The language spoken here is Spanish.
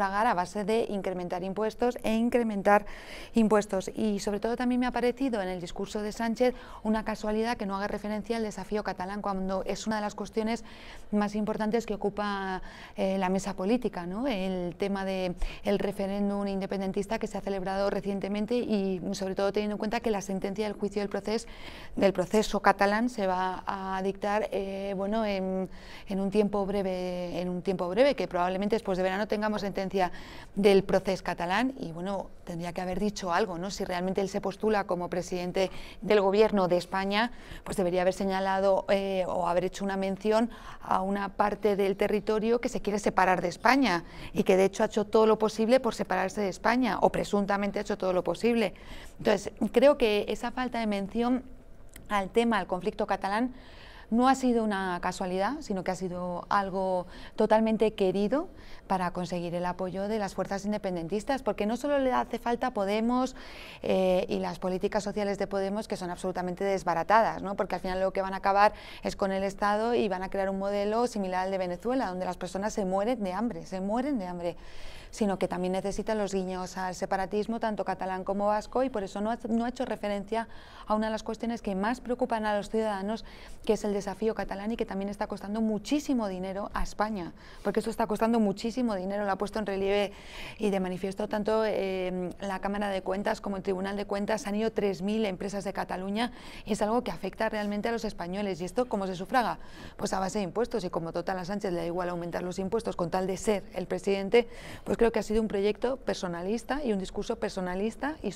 a base de incrementar impuestos e incrementar impuestos. Y sobre todo también me ha parecido en el discurso de Sánchez una casualidad que no haga referencia al desafío catalán cuando es una de las cuestiones más importantes que ocupa eh, la mesa política, ¿no? el tema del el referéndum independentista que se ha celebrado recientemente y sobre todo teniendo en cuenta que la sentencia del juicio del proceso, del proceso catalán se va a dictar eh, bueno, en, en, un tiempo breve, en un tiempo breve, que probablemente después de verano tengamos sentencia del proceso catalán y bueno, tendría que haber dicho algo, ¿no? Si realmente él se postula como presidente del gobierno de España, pues debería haber señalado eh, o haber hecho una mención a una parte del territorio que se quiere separar de España y que de hecho ha hecho todo lo posible por separarse de España o presuntamente ha hecho todo lo posible. Entonces, creo que esa falta de mención al tema, al conflicto catalán, no ha sido una casualidad, sino que ha sido algo totalmente querido para conseguir el apoyo de las fuerzas independentistas, porque no solo le hace falta Podemos eh, y las políticas sociales de Podemos, que son absolutamente desbaratadas, ¿no? porque al final lo que van a acabar es con el Estado y van a crear un modelo similar al de Venezuela, donde las personas se mueren de hambre, se mueren de hambre sino que también necesitan los guiños al separatismo, tanto catalán como vasco, y por eso no ha, no ha hecho referencia a una de las cuestiones que más preocupan a los ciudadanos, que es el desafío catalán y que también está costando muchísimo dinero a España, porque esto está costando muchísimo dinero, lo ha puesto en relieve y de manifiesto tanto eh, la Cámara de Cuentas como el Tribunal de Cuentas, han ido 3.000 empresas de Cataluña y es algo que afecta realmente a los españoles. ¿Y esto cómo se sufraga? Pues a base de impuestos y como total a Sánchez le da igual aumentar los impuestos con tal de ser el presidente, pues creo que ha sido un proyecto personalista y un discurso personalista y